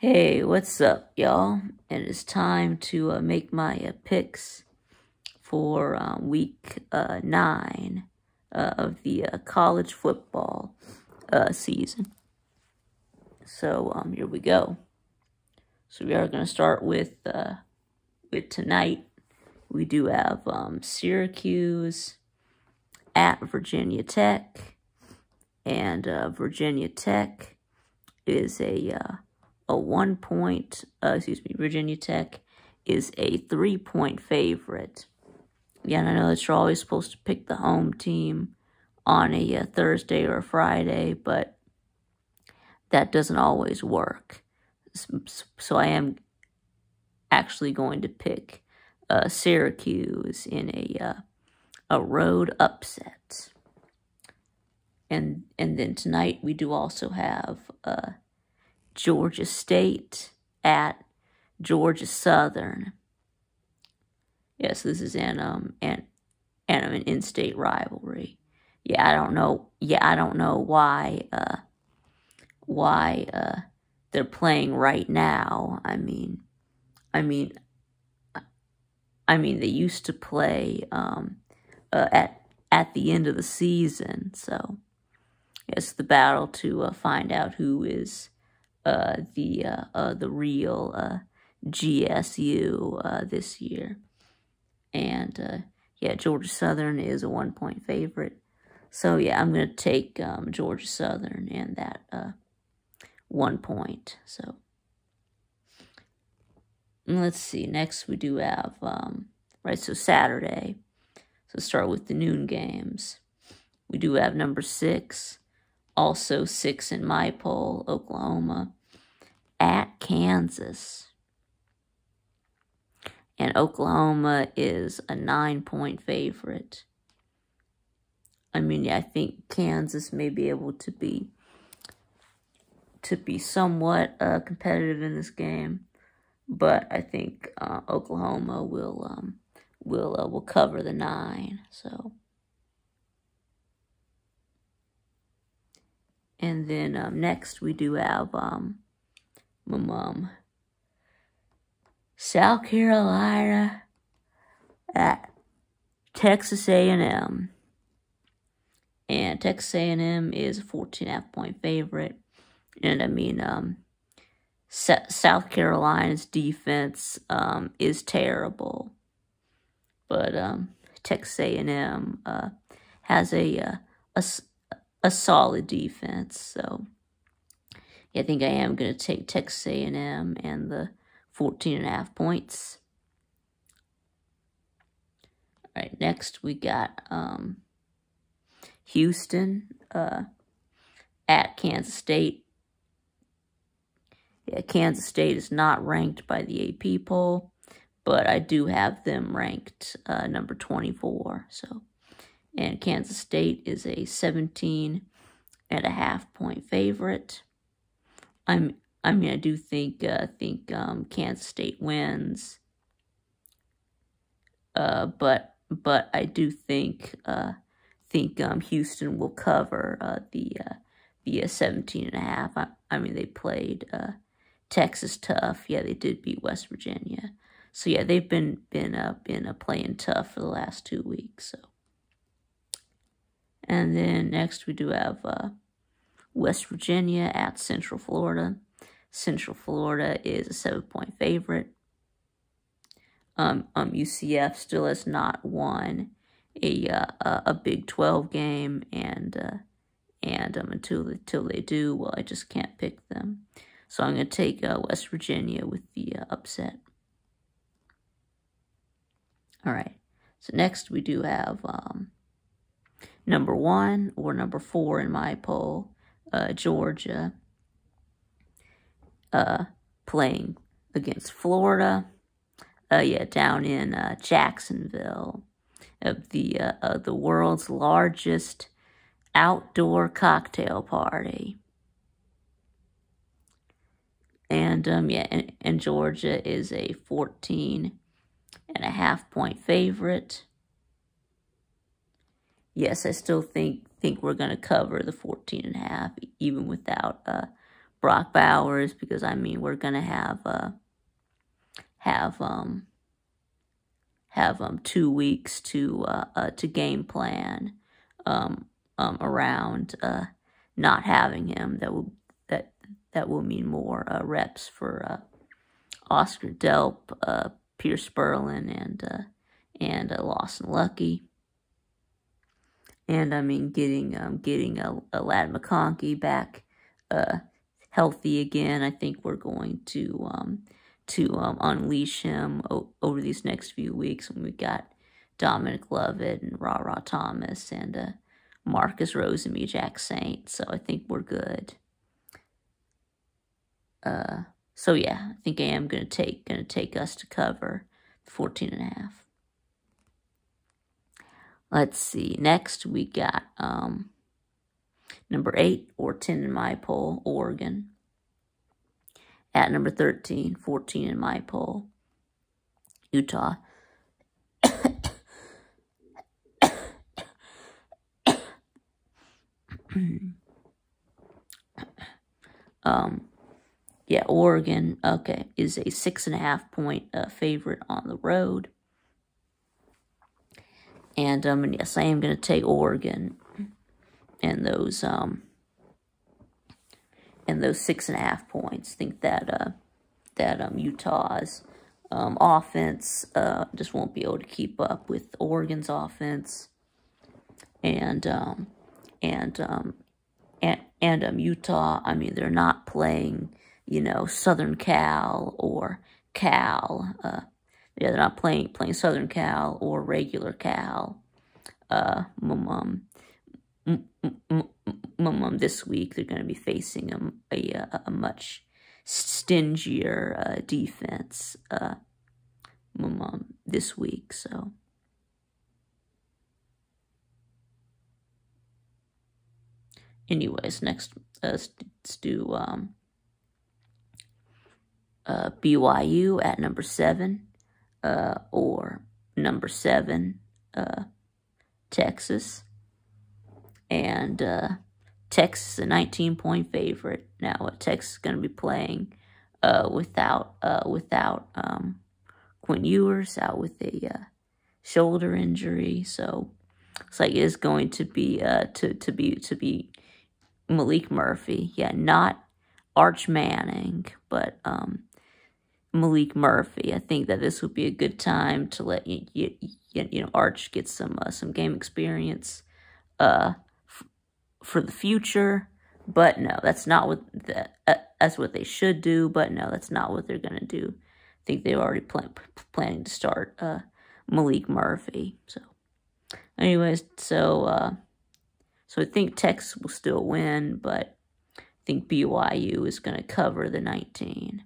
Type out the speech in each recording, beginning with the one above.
Hey, what's up, y'all? And it's time to uh, make my uh, picks for uh, week uh, nine uh, of the uh, college football season. So um, here we go. So we are going to start with with tonight. We do have um, Syracuse at Virginia Tech, and Virginia Tech is a a one point, uh, excuse me, Virginia Tech is a three point favorite. Yeah, and I know that you're always supposed to pick the home team on a, a uh, Thursday or a Friday, but that doesn't always work. So I am actually going to pick uh, Syracuse in a uh, a road upset. And and then tonight we do also have uh, Georgia State at Georgia Southern. Yes, this is an um an, an an in-state rivalry. Yeah, I don't know. Yeah, I don't know why uh why uh they're playing right now. I mean, I mean, I mean they used to play um uh, at at the end of the season. So, it's the battle to uh, find out who is uh, the uh, uh, the real uh, GSU uh, this year. And uh, yeah, Georgia Southern is a one point favorite. So yeah, I'm to take um, Georgia Southern and that uh, one point. So let's see. Next we do have, um, right, so Saturday. So start with the noon games. We do have number six, also six in my poll, Oklahoma, at Kansas. And Oklahoma is a nine point favorite. I mean, I think Kansas may be able to be to be somewhat uh, competitive in this game, but I think uh, Oklahoma will um, will uh, will cover the nine. So. And then um, next we do have um, my mom. South Carolina at Texas A&M. And Texas A&M is a 14 half point favorite. And I mean, um, South Carolina's defense um, is terrible. But um, Texas A&M uh, has a, uh, a, a solid defense. So I think I am going to take Texas A&M and the 14 and a half points. All right, next we got um, Houston uh, at Kansas State. Yeah, Kansas State is not ranked by the AP poll, but I do have them ranked uh, number 24. So and Kansas State is a 17 and a half point favorite. I'm I mean I do think uh think um Kansas State wins. Uh but but I do think uh think um Houston will cover uh the uh the uh, 17 and a half. I, I mean they played uh Texas tough. Yeah, they did beat West Virginia. So yeah, they've been been uh been uh, playing tough for the last two weeks. So and then next we do have uh, West Virginia at Central Florida. Central Florida is a seven point favorite. Um, um, UCF still has not won a uh, a Big 12 game, and uh, and um, until until they do, well, I just can't pick them. So I'm going to take uh, West Virginia with the uh, upset. All right. So next we do have um, number one or number four in my poll, uh, Georgia, uh, playing against Florida. Uh, yeah, down in uh, Jacksonville, of the uh, the world's largest outdoor cocktail party. And um, yeah, and, and Georgia is a 14 and a half point favorite yes, I still think think we're going to cover the 14 and a half, even without uh, Brock Bowers because I mean we're gonna have uh, have um have um two weeks to uh, uh to game plan um um around uh not having him that will that that will mean more uh, reps for uh, Oscar Delp, uh, Pearce Spurlin, and uh, and uh, Lawson Luckie. And I mean, getting um, getting a, a Ladd McConkey back uh, healthy again. I think we're going to um, to um, unleash him over these next few weeks when we got Dominic Lovett and Ra Ra Thomas and uh, Marcus Jacksaint. So I think we're good. Uh, so yeah, I think I am gonna take gonna take us to cover 14 and a half. Let's see. Next we got um, number eight or 10 in my poll, Oregon. At number 13, 14 in my poll, Utah. um, yeah, Oregon, okay, is a six and a half point uh, favorite on the road. And, um, and yes, I am going to take Oregon and those, um, and those six and a half points. I think that, uh, that, um, Utah's, um, offense, uh, just won't be able to keep up with Oregon's offense. And, um, and, um, and, and um, Utah, I mean, they're not playing, you know, Southern Cal or Cal. Uh, yeah, they're not playing playing Southern Cal or regular Cal. Uh, um, um, this week they're going to be facing a, a, a much stingier uh, defense uh, um, this week. So. anyways, next uh, let's do um, uh, BYU at number seven uh, or number seven uh, Texas. And uh, Texas a 19 point favorite. Now, uh, Texas is going to be playing uh without uh without um, Quinn Ewers out with a shoulder injury, so it's like it is going to be uh to to be to be Maalik Murphy. Yeah, not Arch Manning, but um, Maalik Murphy. I think that this would be a good time to let you, you, you know Arch get some uh, some game experience uh, for the future. But no, that's not what the, uh, that's what they should do. But no, that's not what they're gonna do. I think they're already plan planning to start uh, Maalik Murphy. So, anyways, so. Uh, so I think Texas will still win, but I think BYU is to cover the 19.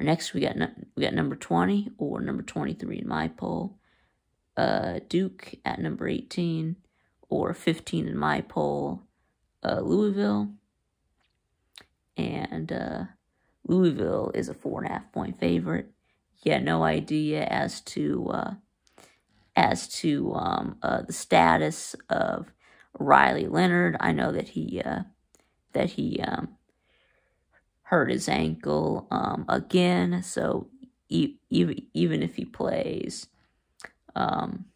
Next we got we got number 20 or number 23 in my poll. Uh, Duke at number 18 or 15 in my poll. Uh, Louisville. And uh, Louisville is a four and a half point favorite. Yeah, no idea as to uh, as to um, uh, the status of Riley Leonard. I know that he uh, that he um, hurt his ankle um, again, so even even if he plays, um,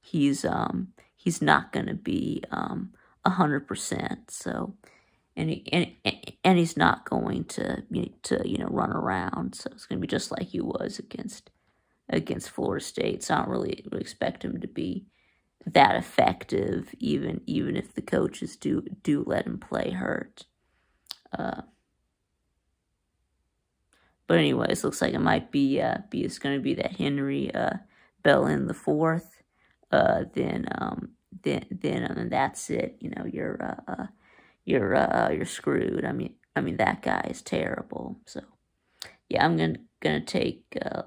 he's um, he's not going to be um, a hundred percent. So. And, he, and and he's not going to to you know run around, so it's going to be just like he was against against Florida State. So I don't really expect him to be that effective, even even if the coaches do do let him play hurt. Uh, but anyways, looks like it might be uh, be it's going to be that Henry uh, Belin the fourth. Uh, then um, then then and that's it. You know you're uh, uh you're uh, you're screwed. I mean I mean that guy is terrible. So yeah, I'm gonna gonna take uh,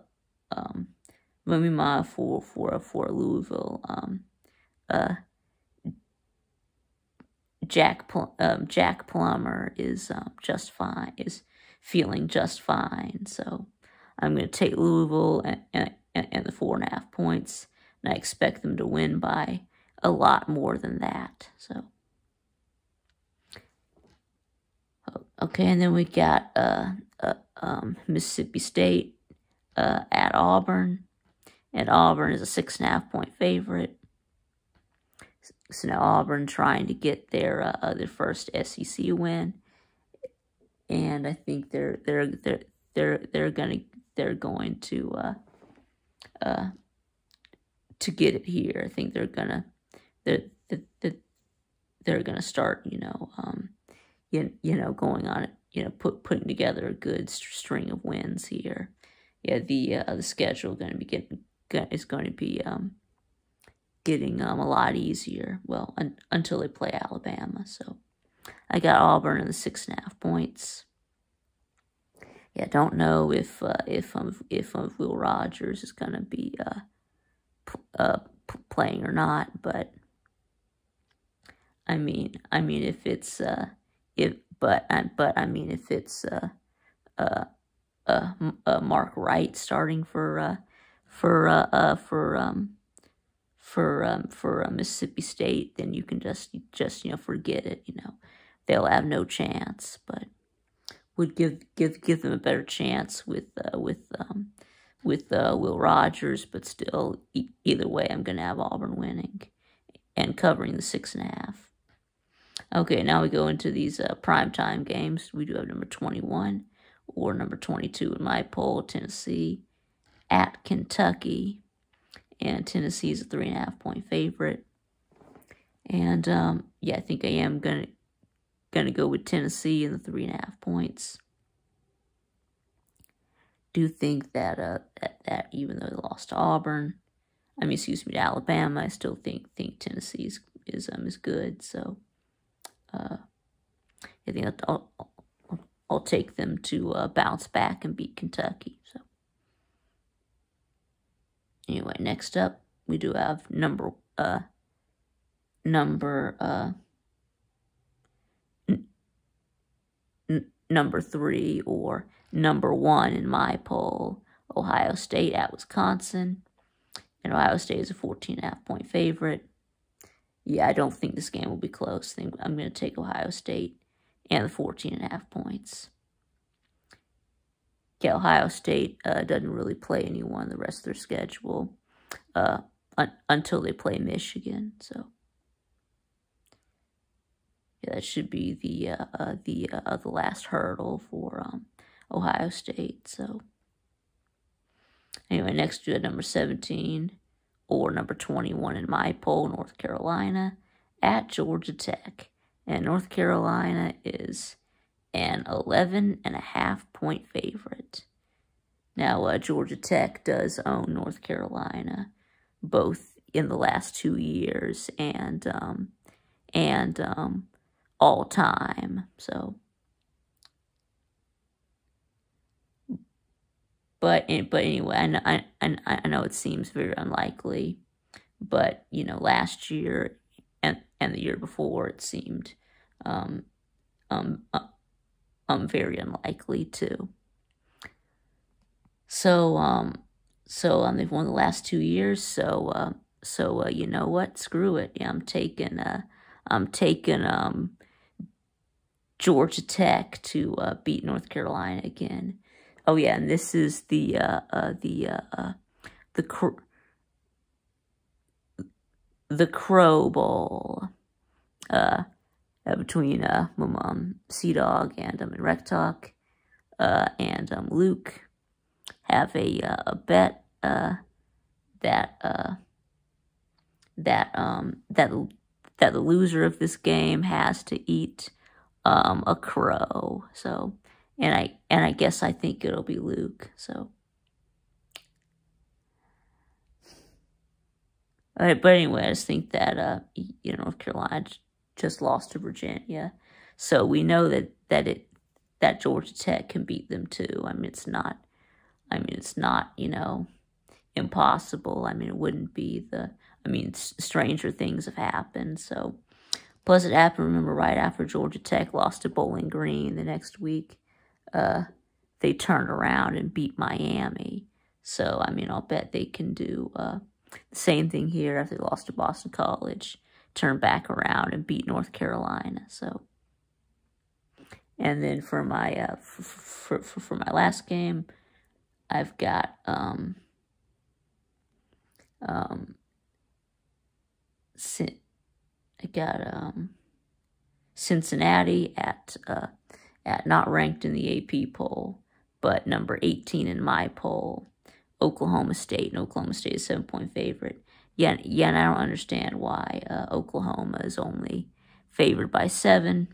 um, Mamima for for for Louisville. Um, uh, Jack Pl um, Jack Plummer is um, just fine is feeling just fine. So I'm going to take Louisville and, and, and the four and a half points, and I expect them to win by a lot more than that. So okay, and then we got uh, uh um, Mississippi State uh, at Auburn, and Auburn is a six and a half point favorite. So now Auburn trying to get their uh, their first SEC win, and I think they're they're they're they're they're gonna they're going to uh, uh, to get it here. I think they're gonna they're they're, they're gonna start you know um, you, you know going on it you know put putting together a good string of wins here. Yeah, the uh, the schedule going to be getting is going to be um, getting um, a lot easier. Well, un until they play Alabama. So I got Auburn in the six and a half points. Yeah, don't know if uh, if um, if um, Will Rogers is to be uh, uh, playing or not, but I mean, I mean, if it's uh, if but I but I mean, if it's uh, uh, uh, uh Mark Wright starting for uh, for uh, uh for um for um for uh, Mississippi State, then you can just just you know forget it. You know, they'll have no chance, but would give give give them a better chance with uh, with um with uh, Will Rogers, but still, e either way, I'm going to have Auburn winning and covering the six and a half. Okay, now we go into these uh, primetime games. We do have number 21 or number 22 in my poll, Tennessee at Kentucky. And Tennessee is a three and a half point favorite. And um, yeah, I think I am gonna gonna go with Tennessee in the three and a half points. Do think that uh that, that even though they lost to Auburn, I mean excuse me to Alabama, I still think think Tennessee is is um is good. So uh, I think I'll, I'll, I'll take them to uh, bounce back and beat Kentucky. So. Anyway, next up, we do have number, uh, number, uh, number three or number one in my poll, Ohio State at Wisconsin. And Ohio State is a 14 and a half point favorite. Yeah, I don't think this game will be close. I think I'm going to take Ohio State and the 14 and a half points. Yeah, Ohio State uh, doesn't really play anyone the rest of their schedule uh, un until they play Michigan. So yeah, that should be the uh, uh the uh, the last hurdle for um, Ohio State. So anyway, next to number seventeen or number twenty one in my poll, North Carolina at Georgia Tech, and North Carolina is an 11 and a half point favorite. Now, uh, Georgia Tech does own North Carolina, both in the last two years and um, and um, all time. So, but but anyway, I know, I, I know it seems very unlikely, but you know, last year and and the year before, it seemed um, um, uh, um, very unlikely to. So, um, so um, they've won the last two years. So, uh, so uh, you know what? Screw it. Yeah, I'm taking, uh, I'm taking um, Georgia Tech to uh, beat North Carolina again. Oh yeah, and this is the uh, uh, the uh, uh, the cr the Crow Bowl. Uh, uh, between uh, um, Sea Dog and um, Rec Talk uh, and um, Luke have a, uh, a bet uh, that uh, that um, that that the loser of this game has to eat um, a crow. So, and I and I guess I think it'll be Luke. So. All right, but anyway, I just think that, uh, you know, North Carolina just lost to Virginia. So we know that, that it that Georgia Tech can beat them too. I mean, it's not, I mean, it's not, you know, impossible. I mean, it wouldn't be the, I mean, stranger things have happened. So, plus it happened, remember, right after Georgia Tech lost to Bowling Green the next week, uh, they turned around and beat Miami. So, I mean, I'll bet they can do uh, the same thing here after they lost to Boston College turn back around and beat North Carolina. So, And then for my uh, for, for, for my last game, I've got um, um, I got um, Cincinnati at uh, at not ranked in the AP poll, but number 18 in my poll. Oklahoma State, and Oklahoma State is seven point favorite. Yeah, and I don't understand why uh, Oklahoma is only favored by seven.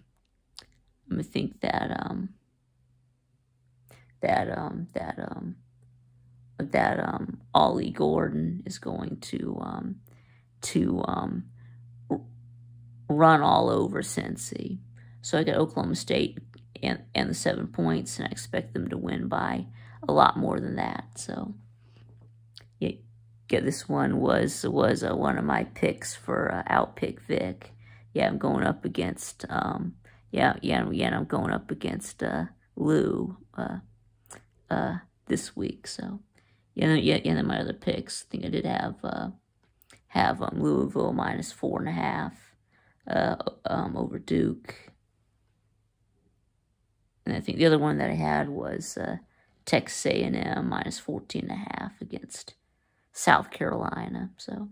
I think that um that um that um that um Ollie Gordon is going to um to um run all over Cincy. So I got Oklahoma State and and the seven points, and I expect them to win by a lot more than that. So yeah this one was was uh, one of my picks for uh, outpick Vic. Yeah, I'm going up against um yeah, yeah, yeah, I'm going up against uh, Lou uh, uh, this week. So, yeah, yeah, yeah. Then my other picks. I think I did have uh, have um, Louisville minus four and a half uh, um, over Duke, and I think the other one that I had was uh, Texas A&M minus 14 and a half against South Carolina. So.